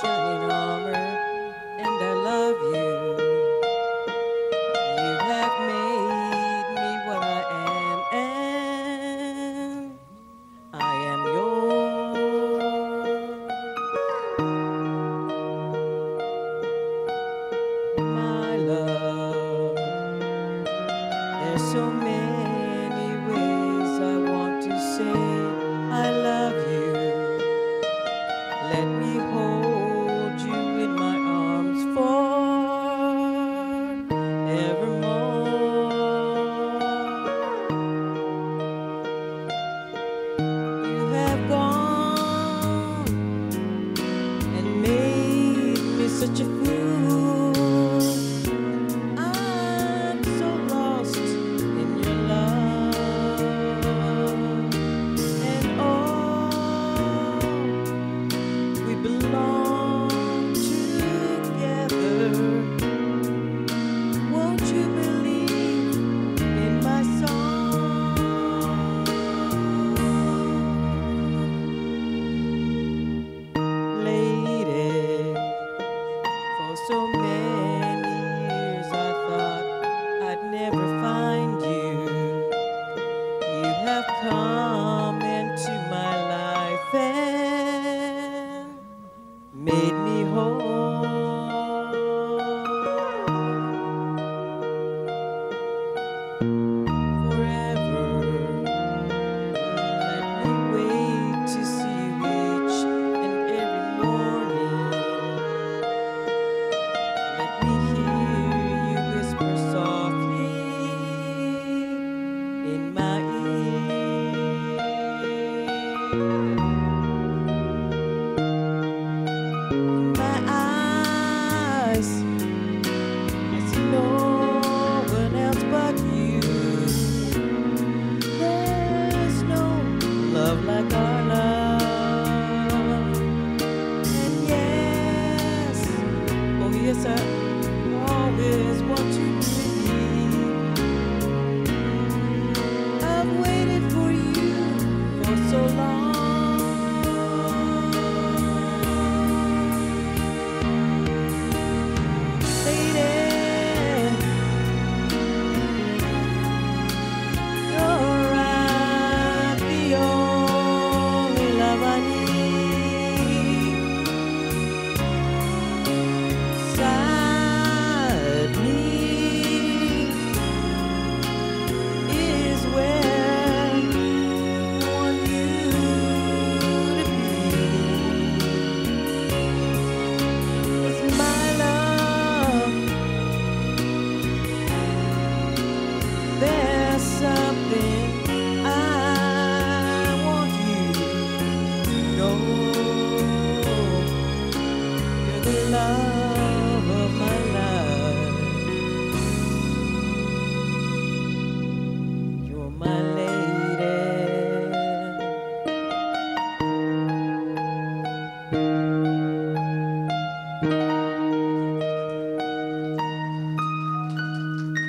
shining armor, and I love you. You have made me what I am, and I am yours. My love, there's so many. eyes. I see no one else but you. There's no love like our love. and Yes, oh yes, I always want you. love.